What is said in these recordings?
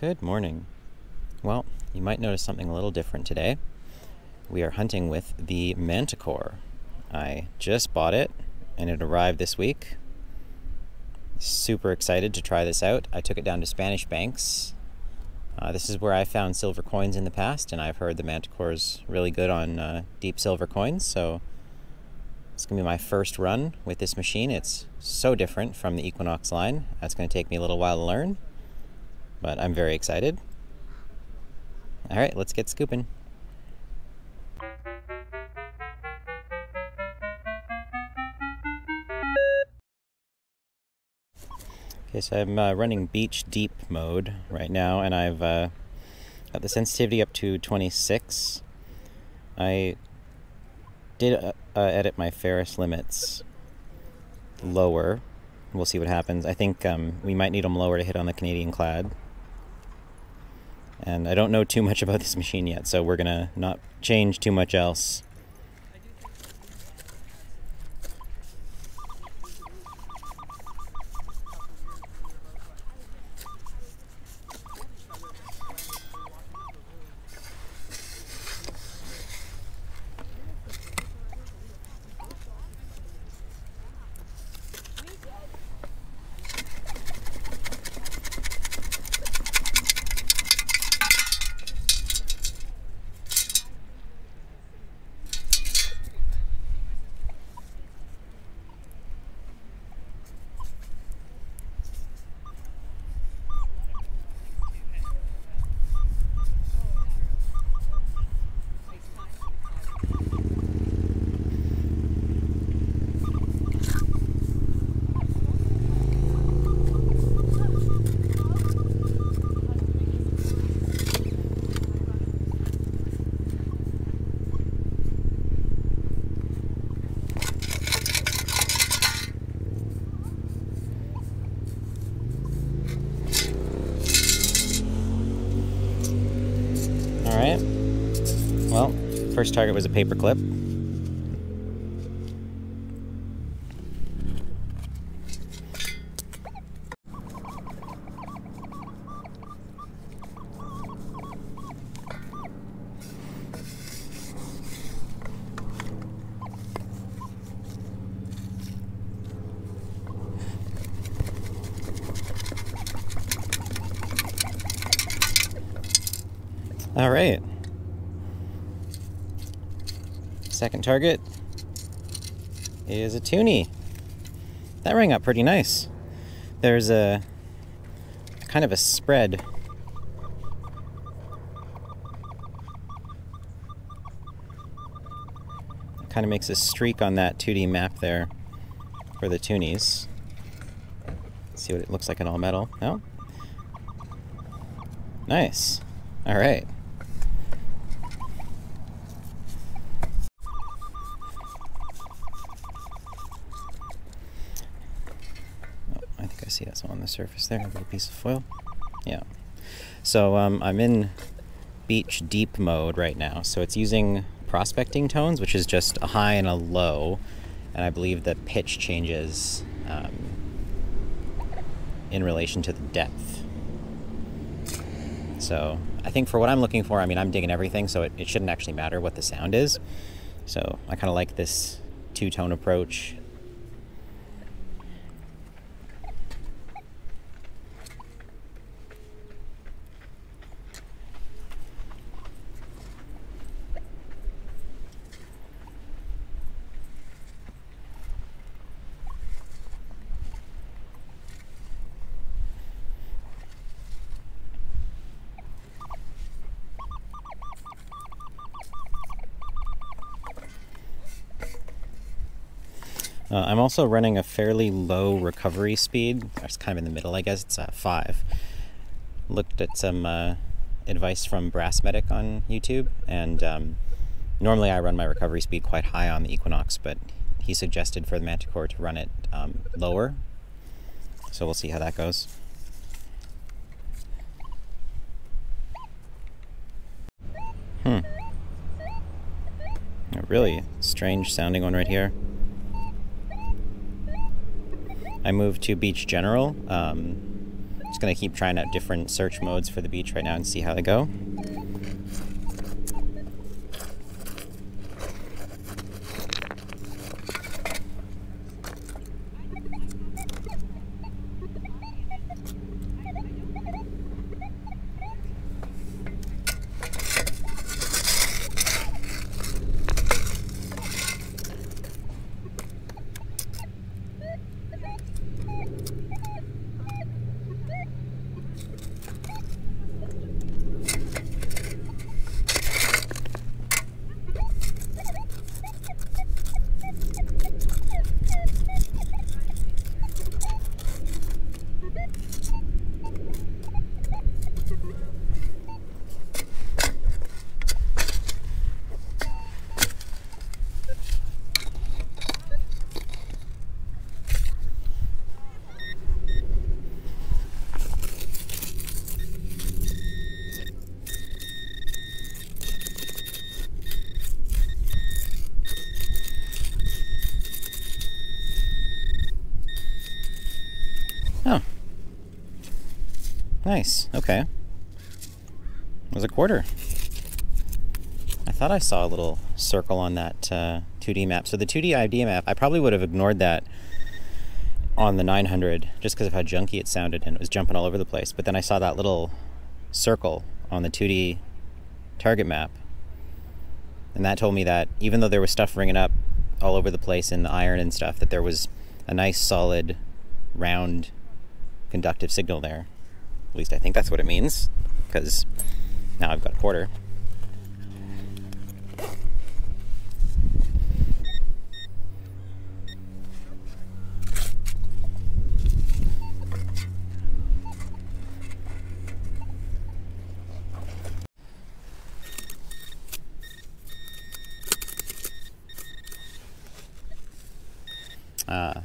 Good morning. Well, you might notice something a little different today. We are hunting with the Manticore. I just bought it and it arrived this week. Super excited to try this out. I took it down to Spanish Banks. Uh, this is where I found silver coins in the past, and I've heard the Manticore is really good on uh, deep silver coins, so it's going to be my first run with this machine. It's so different from the Equinox line. That's going to take me a little while to learn but I'm very excited. All right, let's get scooping. Okay, so I'm uh, running beach deep mode right now, and I've uh, got the sensitivity up to 26. I did uh, uh edit my ferrous limits lower. We'll see what happens. I think um, we might need them lower to hit on the Canadian clad. And I don't know too much about this machine yet, so we're gonna not change too much else. Alright. Well, first target was a paper clip. All right. Second target is a toonie. That rang up pretty nice. There's a kind of a spread. Kind of makes a streak on that 2D map there for the toonies. see what it looks like in all metal. No? Nice. All right. I see that's on the surface there, a little piece of foil. Yeah. So um, I'm in beach deep mode right now. So it's using prospecting tones, which is just a high and a low. And I believe the pitch changes um, in relation to the depth. So I think for what I'm looking for, I mean, I'm digging everything, so it, it shouldn't actually matter what the sound is. So I kind of like this two-tone approach. Uh, I'm also running a fairly low recovery speed. It's kind of in the middle, I guess. It's uh, 5. Looked at some uh, advice from Brass Medic on YouTube, and um, normally I run my recovery speed quite high on the Equinox, but he suggested for the Manticore to run it um, lower. So we'll see how that goes. Hmm. A really strange sounding one right here. I moved to Beach General um, Just gonna keep trying out different search modes for the beach right now and see how they go. Oh. Nice. Okay. It was a quarter. I thought I saw a little circle on that uh, 2D map. So the 2D ID map, I probably would have ignored that on the 900 just because of how junky it sounded and it was jumping all over the place. But then I saw that little circle on the 2D target map. And that told me that even though there was stuff ringing up all over the place in the iron and stuff, that there was a nice solid round conductive signal there. At least I think that's what it means, because now I've got a quarter. Uh,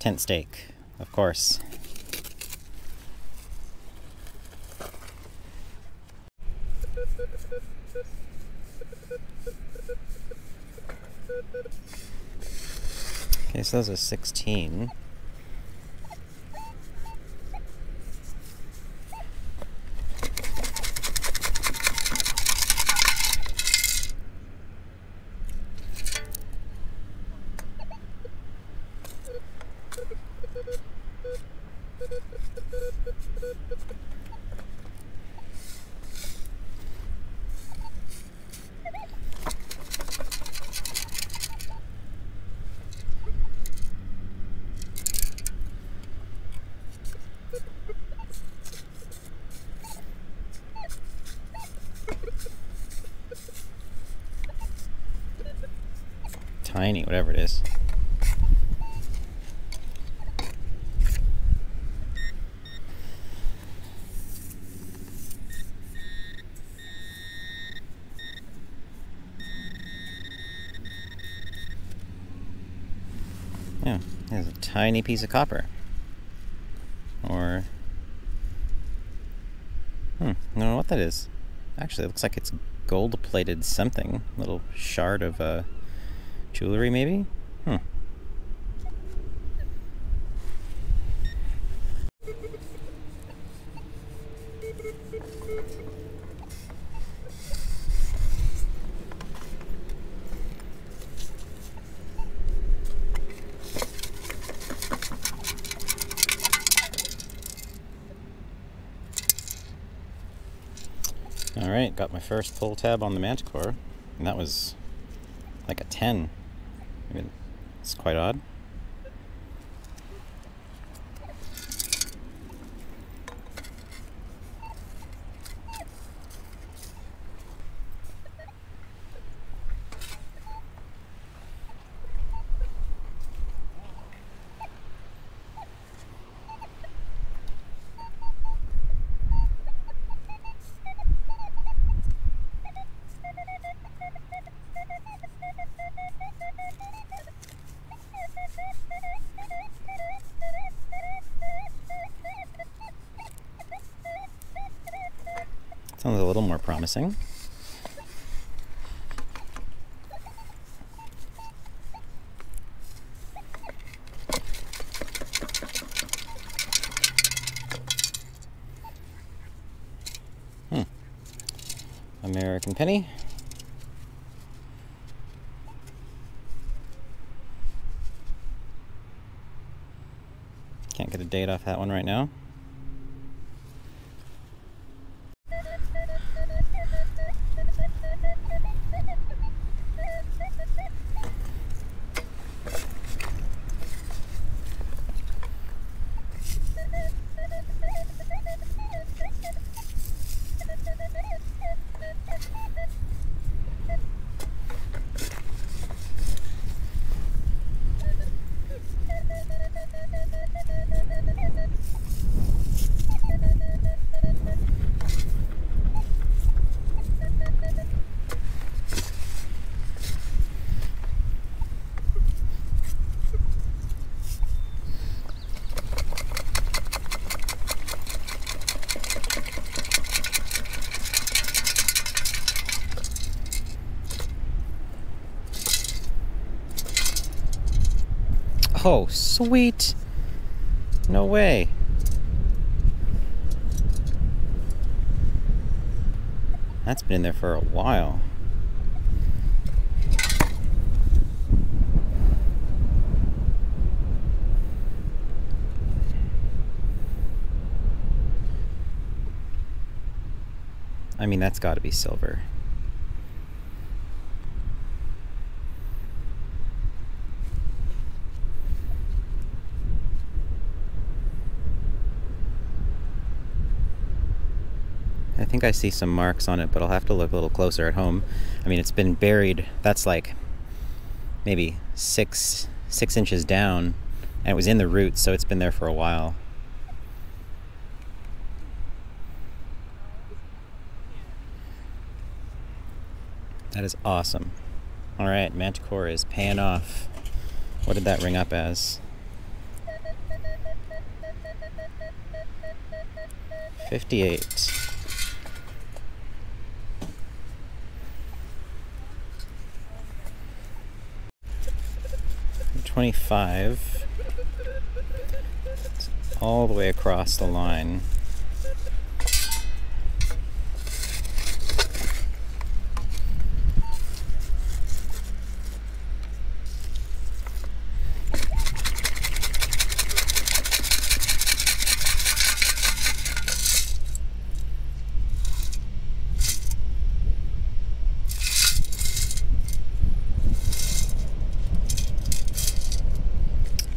tent stake, of course. Those are 16. Tiny, whatever it is. Yeah, there's a tiny piece of copper. Or. Hmm, I don't know what that is. Actually, it looks like it's gold plated something. Little shard of uh, jewelry, maybe? Hmm. All right, got my first pull tab on the Manticore, and that was like a 10. I mean, it's quite odd. Sounds a little more promising. Hmm. American penny. Can't get a date off that one right now. Oh, sweet. No way. That's been in there for a while. I mean, that's got to be silver. I think I see some marks on it, but I'll have to look a little closer at home. I mean, it's been buried. That's like maybe six six inches down, and it was in the roots, so it's been there for a while. That is awesome. All right, Manticore is paying off. What did that ring up as? 58. 25 all the way across the line.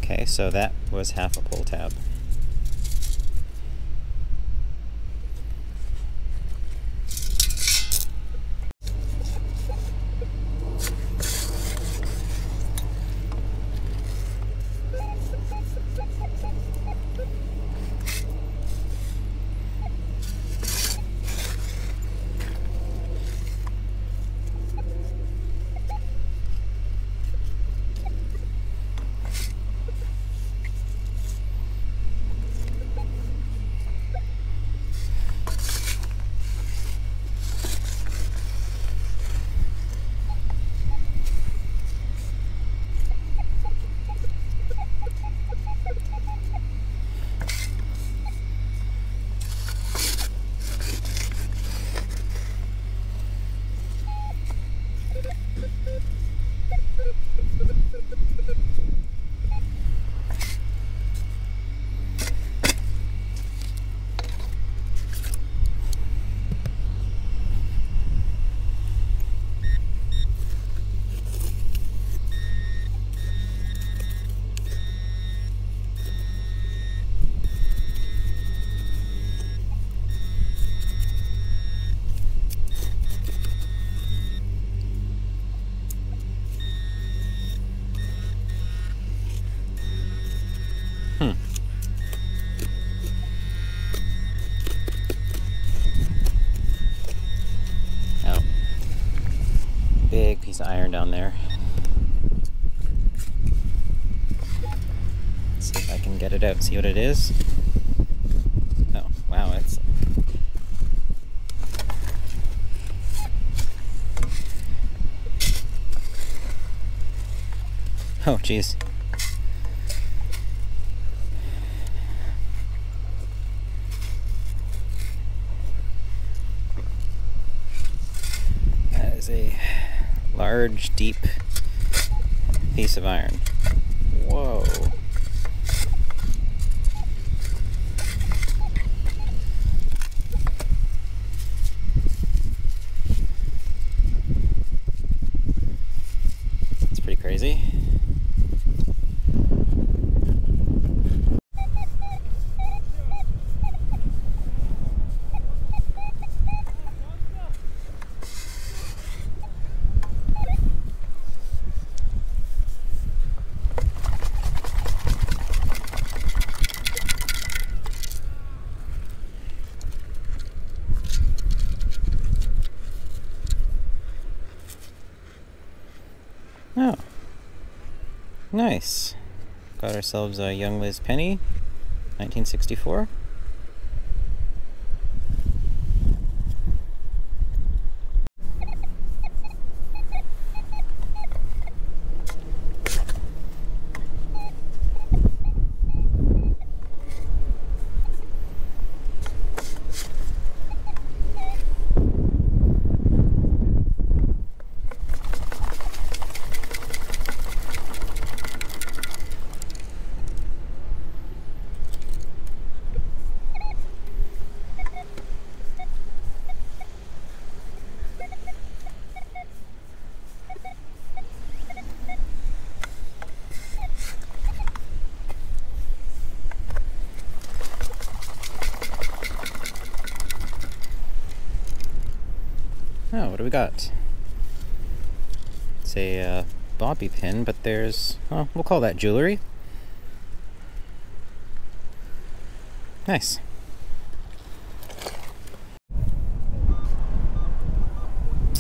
Okay, so that was half a pull tab. Iron down there. Let's see if I can get it out, see what it is. Oh, wow, it's. Oh, jeez. Large, deep piece of iron. Whoa. It's pretty crazy. Oh. Nice. Got ourselves a young Liz Penny, 1964. What do we got? It's a uh, bobby pin, but there's, oh, we'll call that jewelry. Nice.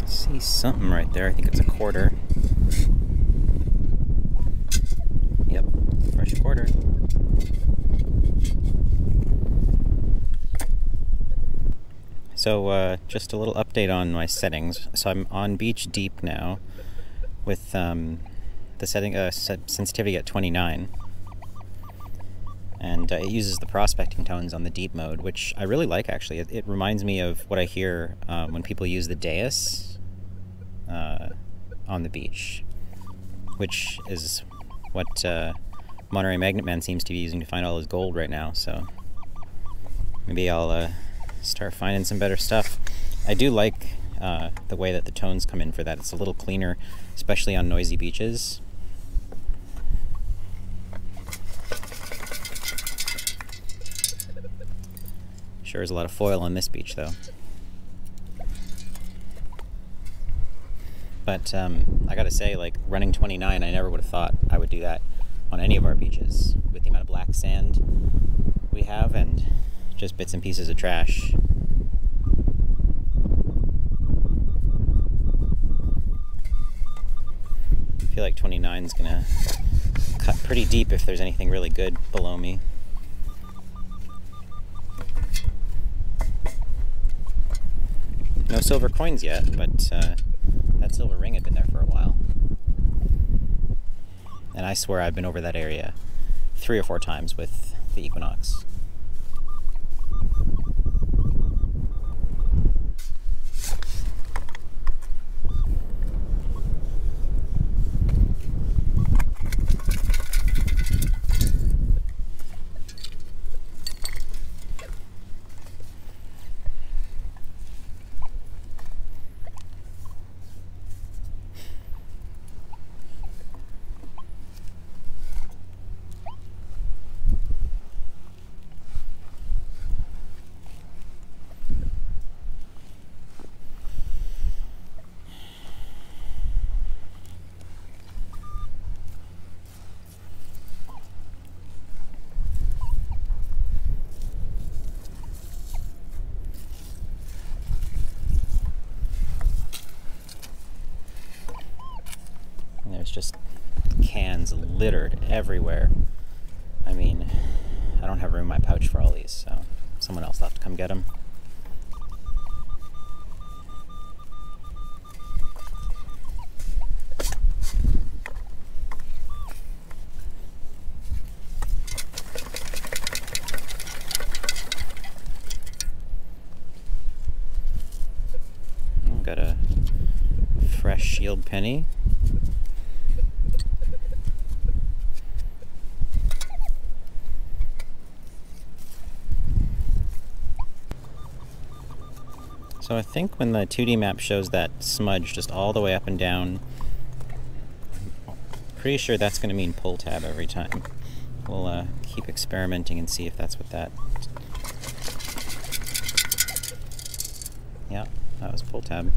See something right there. I think it's a quarter. Yep, fresh quarter. So, uh, just a little update on my settings. So, I'm on Beach Deep now with um, the setting uh, sensitivity at 29. And uh, it uses the prospecting tones on the deep mode, which I really like actually. It, it reminds me of what I hear um, when people use the Deus uh, on the beach, which is what uh, Monterey Magnet Man seems to be using to find all his gold right now. So maybe I'll uh, start finding some better stuff. I do like uh, the way that the tones come in for that. It's a little cleaner, especially on noisy beaches. Sure is a lot of foil on this beach, though. But um, I gotta say, like running 29, I never would have thought I would do that on any of our beaches with the amount of black sand we have and just bits and pieces of trash. I feel like 29 is gonna cut pretty deep if there's anything really good below me. No silver coins yet, but uh, that silver ring had been there for a while. And I swear I've been over that area three or four times with the Equinox. There's just cans littered everywhere. I mean, I don't have room in my pouch for all these, so someone else will have to come get them. Got a fresh shield penny. So I think when the 2D map shows that smudge just all the way up and down, pretty sure that's going to mean pull tab every time. We'll uh, keep experimenting and see if that's what that... Yeah, that was pull tab.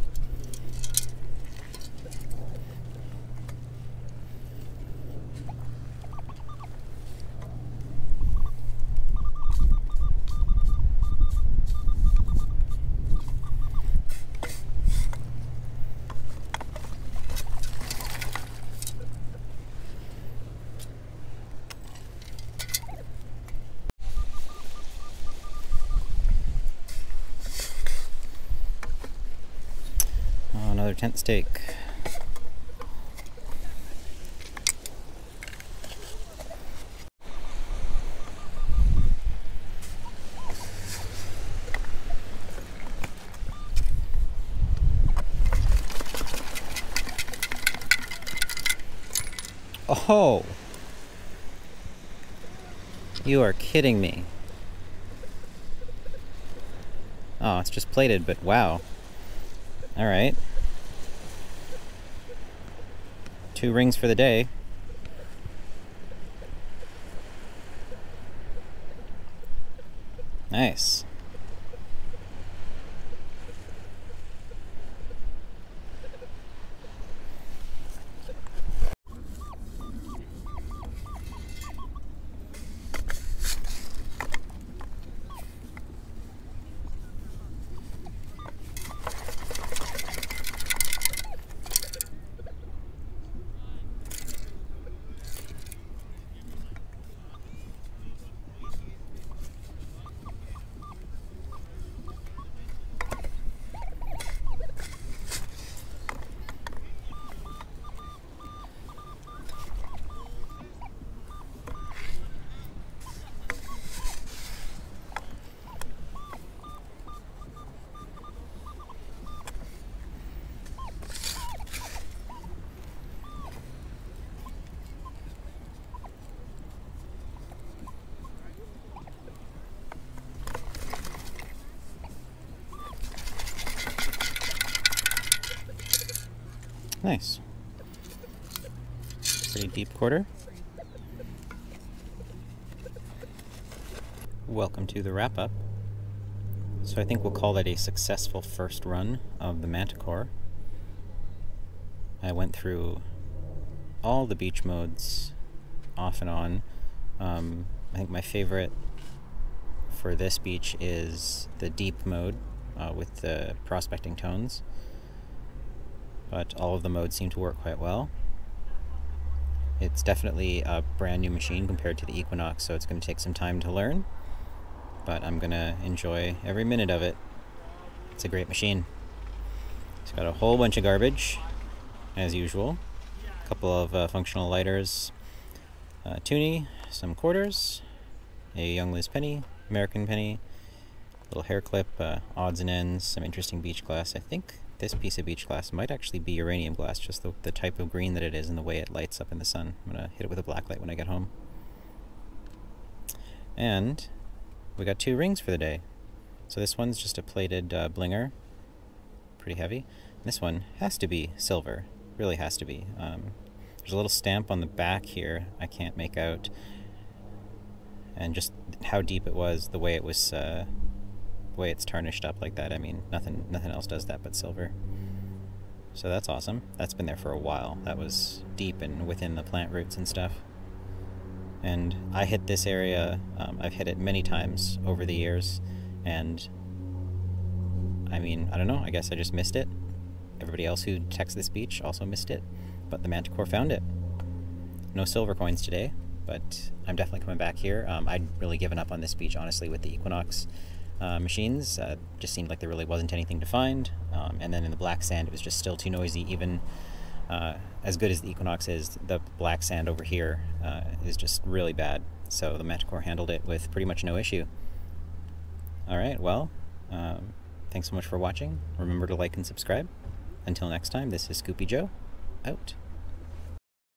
Tent stake. Oh! You are kidding me. Oh, it's just plated, but wow. Alright. Two rings for the day. Nice. Nice. Pretty deep quarter. Welcome to the wrap-up. So I think we'll call that a successful first run of the Manticore. I went through all the beach modes off and on. Um, I think my favorite for this beach is the deep mode uh, with the prospecting tones but all of the modes seem to work quite well. It's definitely a brand new machine compared to the Equinox, so it's going to take some time to learn, but I'm going to enjoy every minute of it. It's a great machine. It's got a whole bunch of garbage, as usual. A couple of uh, functional lighters, uh, toonie, some quarters, a Young Liz penny, American penny, little hair clip, uh, odds and ends, some interesting beach glass. I think this piece of beach glass might actually be uranium glass, just the, the type of green that it is and the way it lights up in the sun. I'm going to hit it with a black light when I get home. And we got two rings for the day. So this one's just a plated uh, blinger, pretty heavy. This one has to be silver, really has to be. Um, there's a little stamp on the back here I can't make out. And just how deep it was, the way it was uh, way it's tarnished up like that. I mean, nothing nothing else does that but silver. So that's awesome. That's been there for a while. That was deep and within the plant roots and stuff. And I hit this area, um, I've hit it many times over the years, and I mean, I don't know, I guess I just missed it. Everybody else who detects this beach also missed it, but the Manticore found it. No silver coins today, but I'm definitely coming back here. Um, I'd really given up on this beach, honestly, with the Equinox uh, machines. Uh, just seemed like there really wasn't anything to find. Um, and then in the black sand, it was just still too noisy. Even uh, as good as the Equinox is, the black sand over here uh, is just really bad. So the Manticore handled it with pretty much no issue. All right, well, um, thanks so much for watching. Remember to like and subscribe. Until next time, this is Scoopy Joe, out.